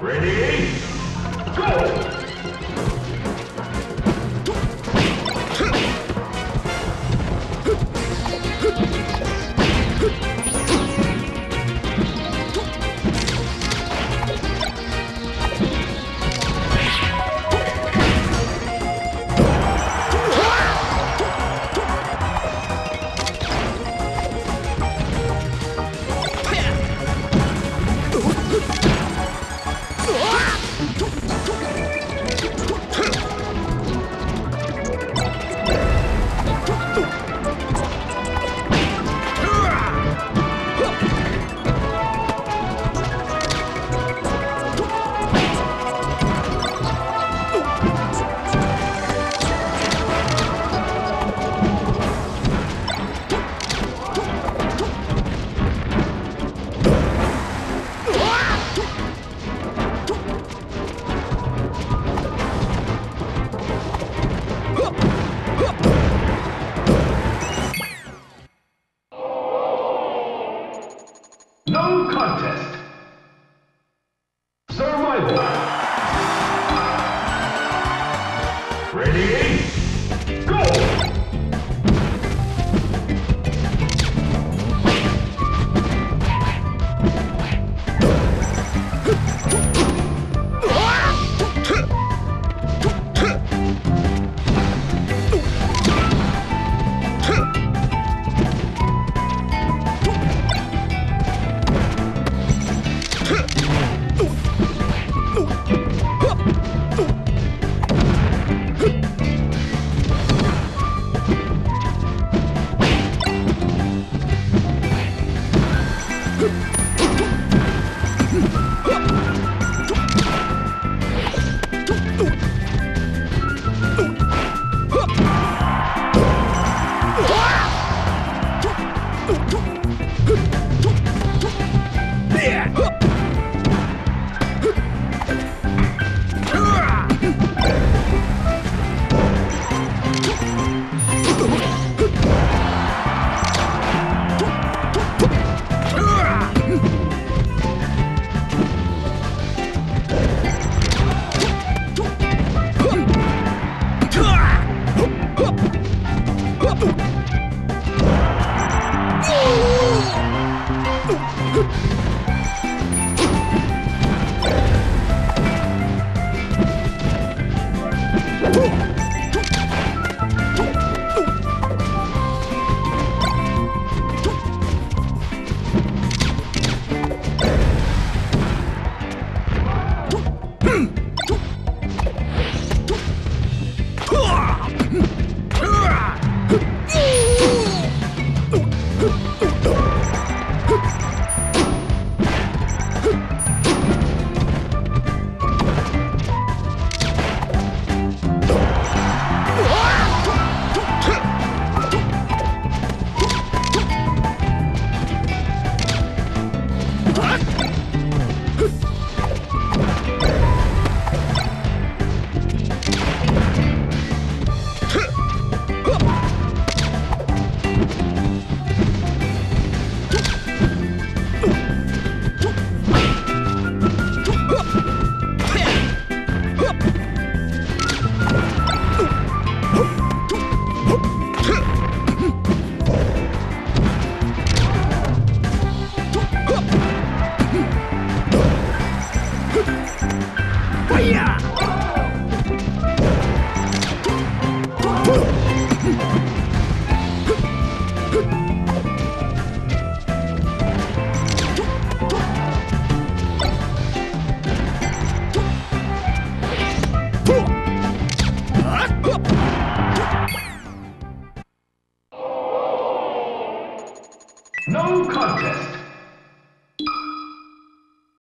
Ready? Go! No contest. Survival. Ready. No contest.